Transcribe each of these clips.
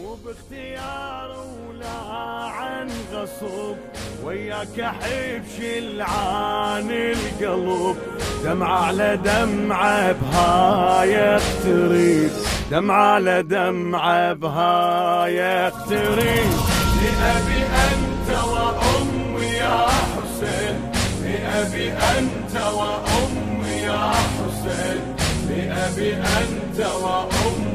مو باختيار ولا عن غصب وياك احب شلعان القلب دمعة على دمعة بهاي اقتريب دمعة على دمعة بهاي اقتريب لأبي أنت وأمي يا حسين. لأبي أنت وأمي يا حسين. لأبي أنت وأمي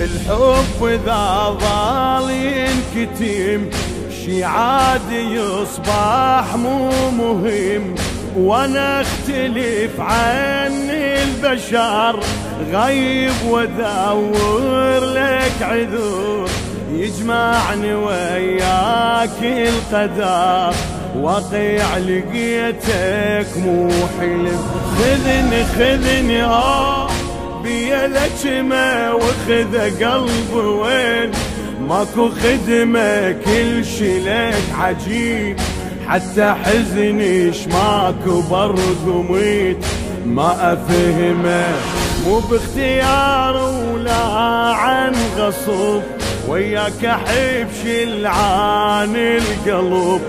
الحب إذا ظل ينكتم شي عادي يصبح مو مهم. وأنا أختلف عن البشر غيب وأدور لك عذور. يجمعني وياك القدر واقع لقيتك مو حلم. خذني خذني آه. بيا لجمة وخذ قلب وين؟ ماكو خدمة كل شي لك عجيب. حتى حزنيش ماكو برضو ميت. ما أفهمه مو باختيار ولا عن غصب وياك أحب شلعان القلب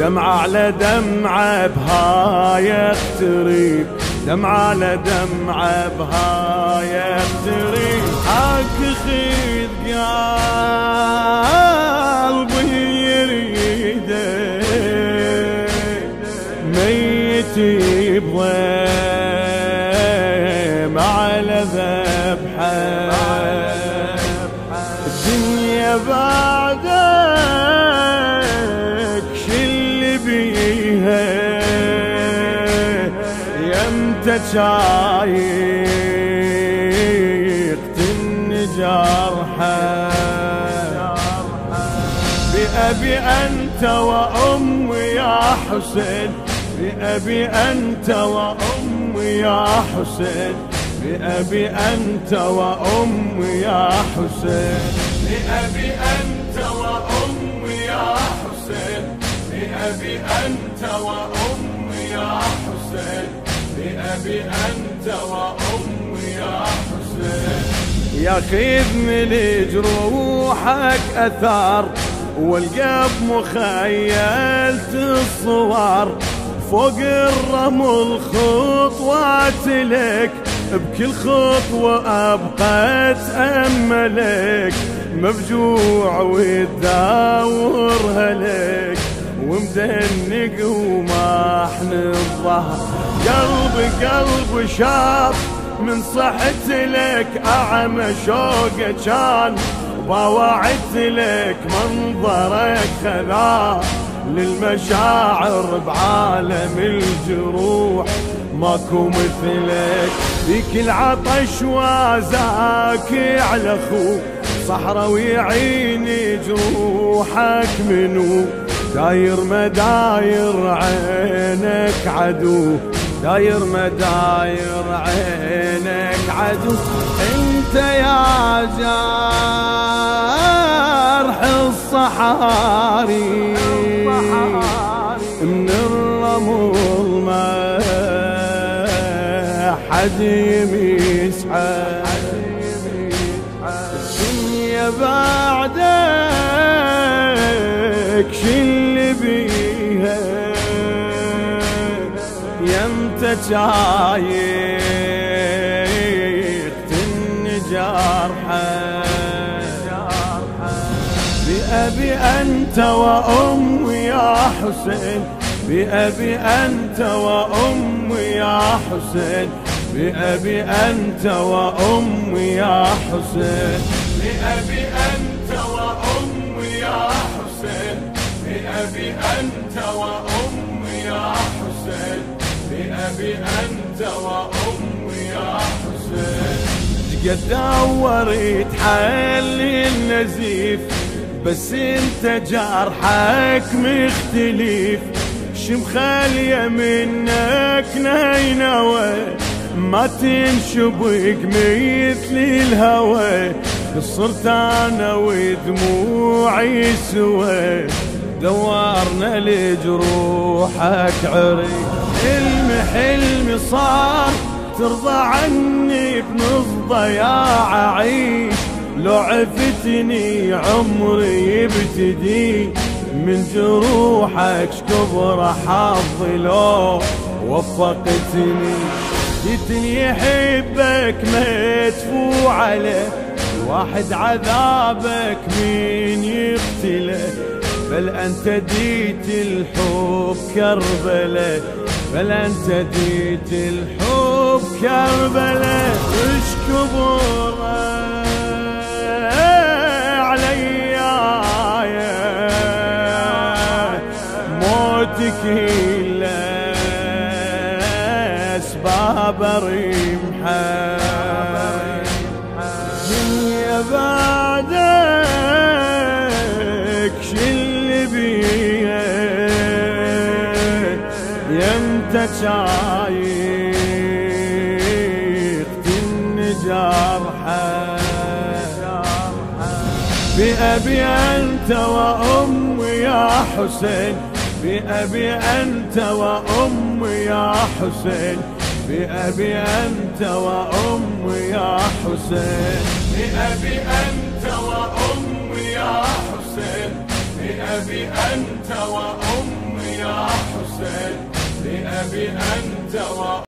دمعة على دمعة بهاي اقتريب دمعة على دمعة بهاي اقتريب حق خيد قلبي يريده. ميت يبغى على ذبحه. الدنيا بعدك يمتى شايق بأبي أنت وأمي يا حسين. بأبي أنت وأمي يا حسين. بأبي أنت وأمي يا حسين. بأبي أنت وأمي يا حسين. بأبي أنت وأمي يا حسين. أنت وأمي يا حسين. ياخذ من جروحك أثار والقلب مخيلت الصور. فوق الرمل خطوات لك بكل خطوة أبقى أتأملك مفجوع وتداورها لك ومدنق وماحن الظهر قلبي قلبي شاط من صحت لك أعمى شوقة كان. وبوعدت لك منظرك خذا. للمشاعر بعالم الجروح. ماكو مثلك فيك العطش وازاك على أخوك. صحراء ويعيني جروحك منو؟ داير مداير عينك عدو داير مداير عينك عدو. انت يا جارح الصحاري من الرمل ما حد يمسحه. الدنيا بعدك شل بيها يمتى شايق جرحه بأبي أنت وأمي يا حسين بأبي أنت وأمي يا حسين بأبي أنت وأمي يا حسين. بأبي أنت أنت وأمي يا حسين. بأبي أنت وأمي يا حسين. قد دورت حل النزيف بس أنت جرحك مختلف. شمخالية منك نينوى ما تنشبك مثل الهوى صرت أنا ودموعي سوى دورنا لجروحك عري. حلم حلمي صار ترضى عني بنص ضياع اعيش لو عفتني عمري يبتدي من جروحك كبر حظي. لو وفقتني جيتني يحبك تفو عليه واحد عذابك مين يقتله بل أنت ديت الحب كربله بل أنت ديت الحب كربله إيش كبر علي موتك إلا أسباب رمحه دنيا بعدك يمتى شايق جرحه بأبي أنت وأمي يا حسين. بأبي أنت وأمي يا حسين. بأبي أنت وأمي يا حسين. بأبي أنت وأمي يا حسين. بأبي أنت وأمي يا حسين. بأبي أنت وأمي